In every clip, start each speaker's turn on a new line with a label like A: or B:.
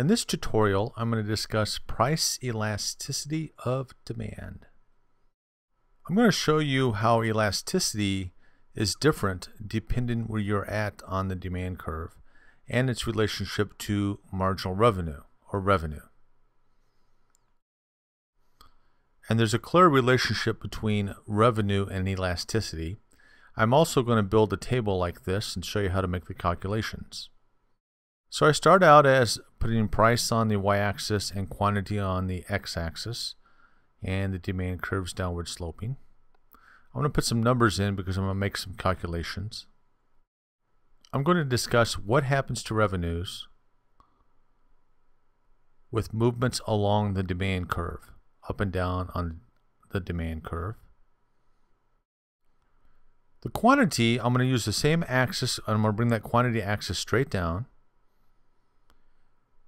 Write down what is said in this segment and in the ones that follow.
A: In this tutorial, I'm going to discuss price elasticity of demand. I'm going to show you how elasticity is different depending where you're at on the demand curve and its relationship to marginal revenue or revenue. And there's a clear relationship between revenue and elasticity. I'm also going to build a table like this and show you how to make the calculations. So I start out as putting price on the y-axis and quantity on the x-axis and the demand curves downward sloping. I'm going to put some numbers in because I'm going to make some calculations. I'm going to discuss what happens to revenues with movements along the demand curve, up and down on the demand curve. The quantity, I'm going to use the same axis, I'm going to bring that quantity axis straight down.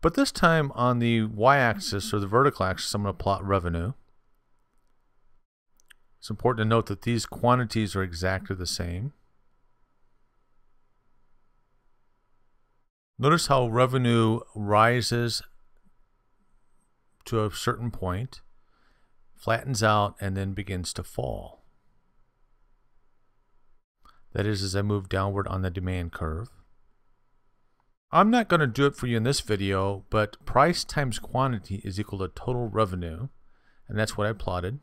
A: But this time on the y-axis or the vertical axis, I'm going to plot revenue. It's important to note that these quantities are exactly the same. Notice how revenue rises to a certain point, flattens out, and then begins to fall. That is as I move downward on the demand curve. I'm not going to do it for you in this video, but price times quantity is equal to total revenue, and that's what I plotted.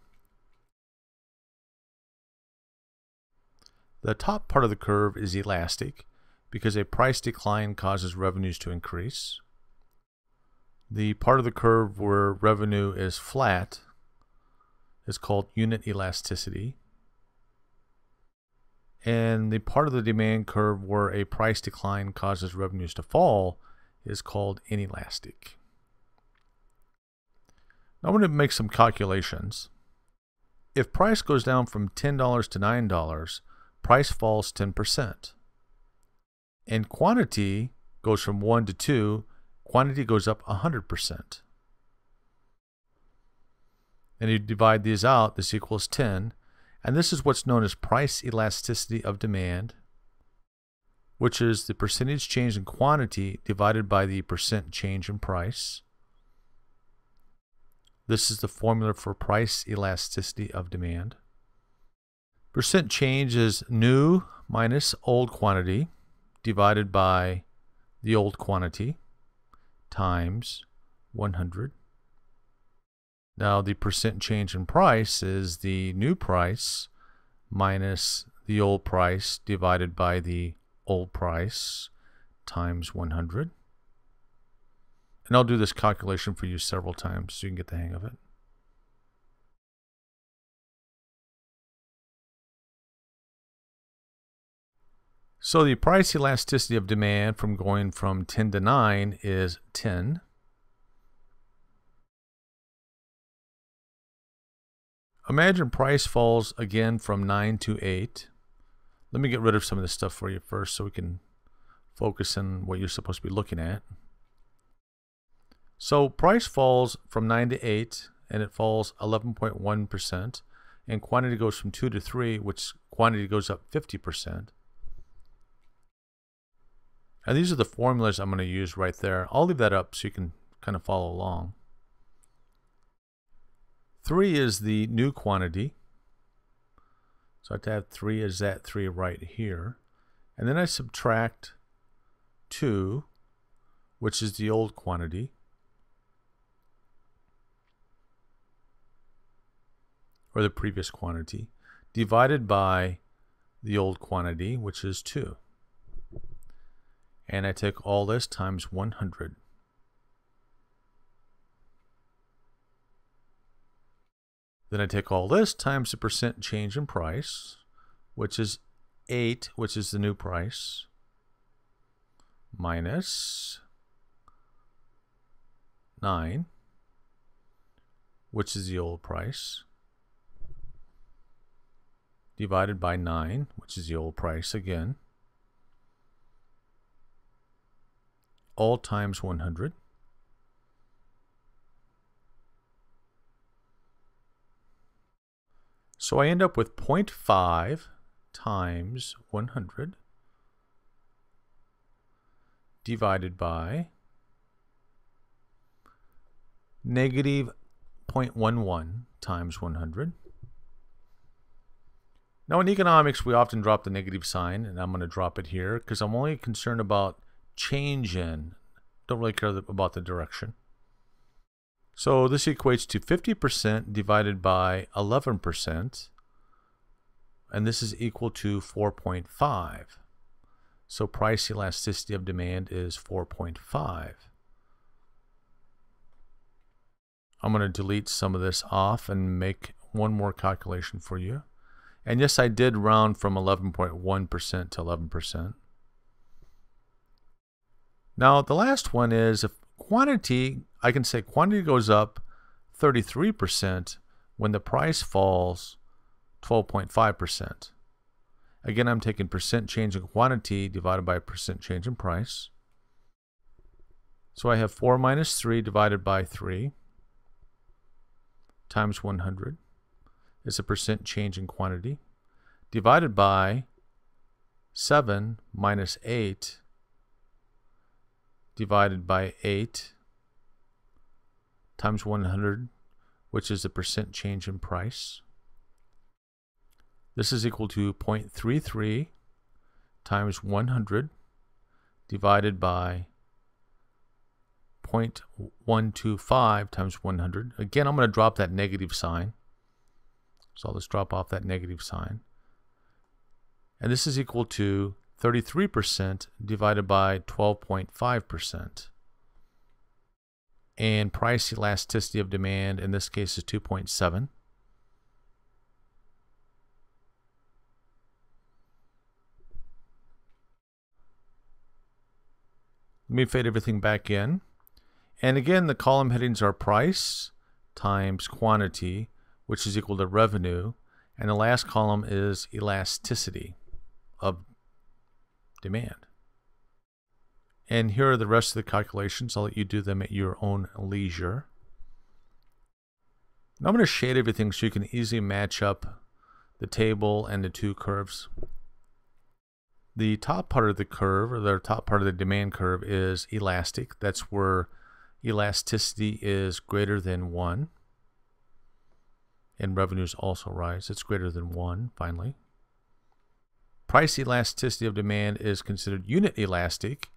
A: The top part of the curve is elastic because a price decline causes revenues to increase. The part of the curve where revenue is flat is called unit elasticity and the part of the demand curve where a price decline causes revenues to fall is called inelastic. Now I'm going to make some calculations. If price goes down from $10 to $9, price falls 10%. And quantity goes from 1 to 2, quantity goes up 100%. And you divide these out, this equals 10. And this is what's known as price elasticity of demand, which is the percentage change in quantity divided by the percent change in price. This is the formula for price elasticity of demand. Percent change is new minus old quantity divided by the old quantity times 100. Now the percent change in price is the new price minus the old price divided by the old price times 100. And I'll do this calculation for you several times so you can get the hang of it. So the price elasticity of demand from going from 10 to 9 is 10. Imagine price falls again from 9 to 8. Let me get rid of some of this stuff for you first so we can focus on what you're supposed to be looking at. So price falls from 9 to 8 and it falls 11.1% and quantity goes from 2 to 3 which quantity goes up 50%. And these are the formulas I'm going to use right there. I'll leave that up so you can kind of follow along. 3 is the new quantity. So I have to have 3 as that 3 right here. And then I subtract 2, which is the old quantity. Or the previous quantity, divided by the old quantity, which is 2. And I take all this times 100. Then I take all this times the percent change in price, which is 8, which is the new price, minus 9, which is the old price, divided by 9, which is the old price again, all times 100. So I end up with 0.5 times 100 divided by negative 0.11 times 100. Now in economics, we often drop the negative sign, and I'm going to drop it here because I'm only concerned about change in. Don't really care about the direction. So this equates to 50% divided by 11%, and this is equal to 4.5. So price elasticity of demand is 4.5. I'm going to delete some of this off and make one more calculation for you. And yes, I did round from 11.1% to 11%. Now, the last one is if quantity, I can say quantity goes up 33% when the price falls 12.5%. Again, I'm taking percent change in quantity divided by percent change in price. So I have 4 minus 3 divided by 3 times 100 is a percent change in quantity divided by 7 minus 8 divided by 8 times 100 which is the percent change in price. This is equal to 0.33 times 100 divided by 0.125 times 100. Again, I'm going to drop that negative sign. So I'll just drop off that negative sign. And this is equal to 33% divided by 12.5%. And price elasticity of demand in this case is 2.7. Let me fade everything back in. And again, the column headings are price times quantity, which is equal to revenue. And the last column is elasticity of demand. And here are the rest of the calculations. I'll let you do them at your own leisure. Now I'm going to shade everything so you can easily match up the table and the two curves. The top part of the curve, or the top part of the demand curve, is elastic. That's where elasticity is greater than 1. And revenues also rise. It's greater than 1, finally. Price elasticity of demand is considered unit elastic,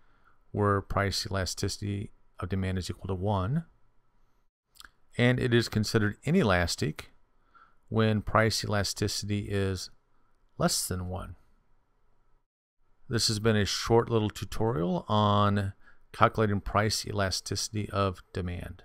A: where price elasticity of demand is equal to 1. And it is considered inelastic when price elasticity is less than 1. This has been a short little tutorial on calculating price elasticity of demand.